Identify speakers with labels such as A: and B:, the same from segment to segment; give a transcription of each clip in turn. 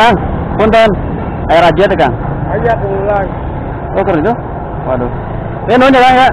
A: Kang, punten. Air aja tuh, Kang.
B: Aja pulang.
A: Oh, itu? Waduh. Eh, nuhun ya, Kang ya.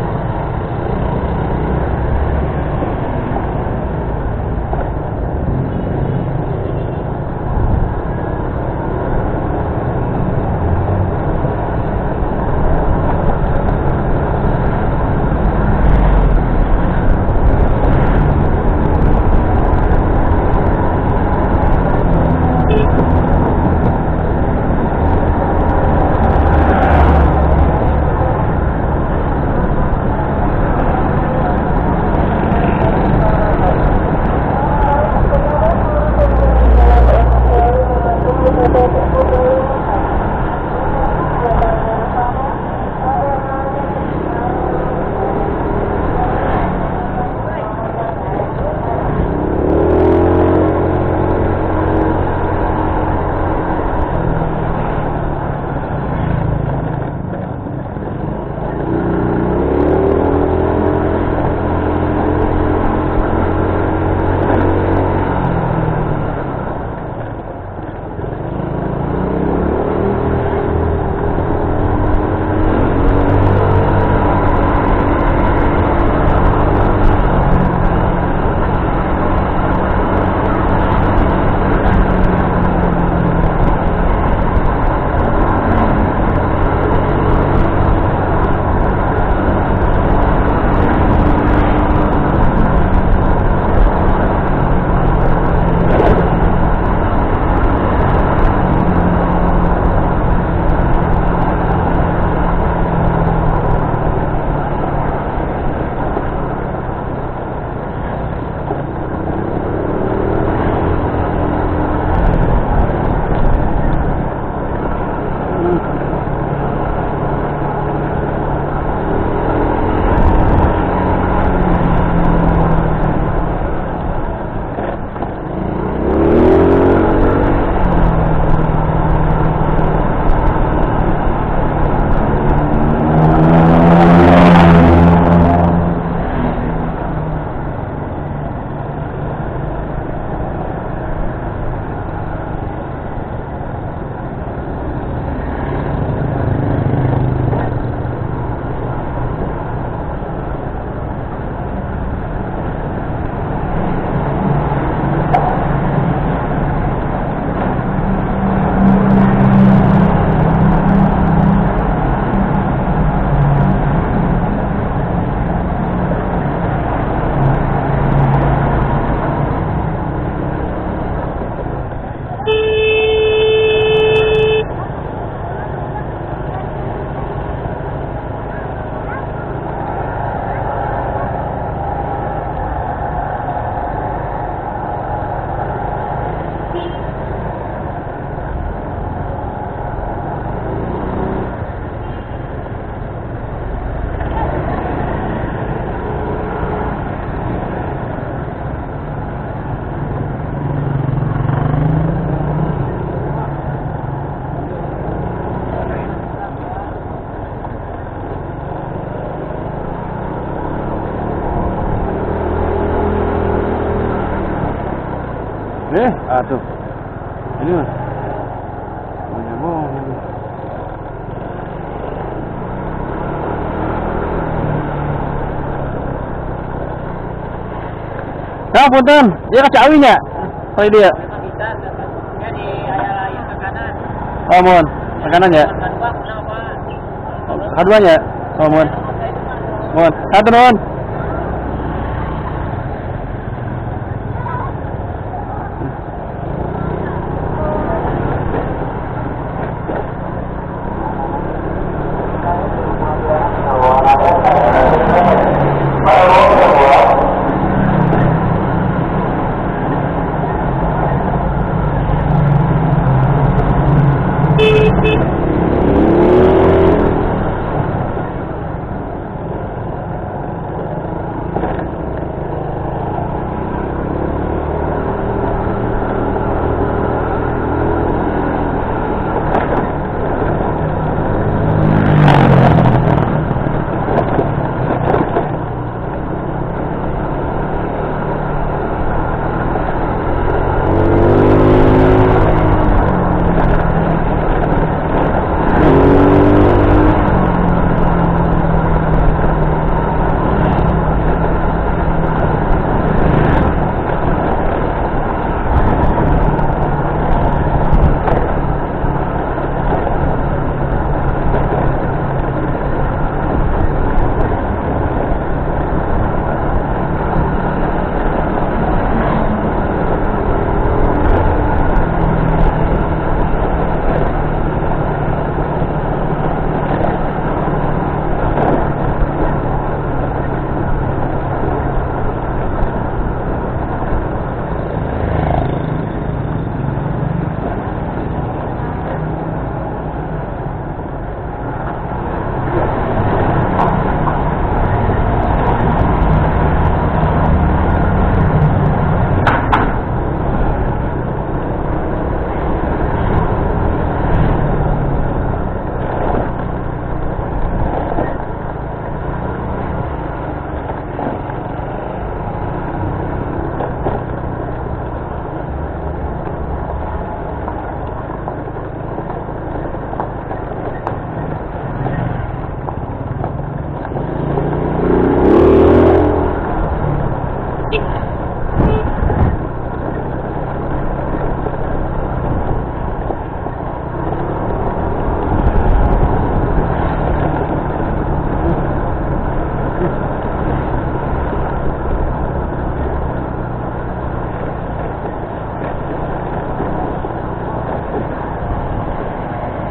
A: Aduh. Ini mas. Ini. Nah, punten. Dia kaca awinya. Oh, dia. Oh, mohon. Makanan ya. Keduanya. Oh, mohon. Mohon. Satu mohon.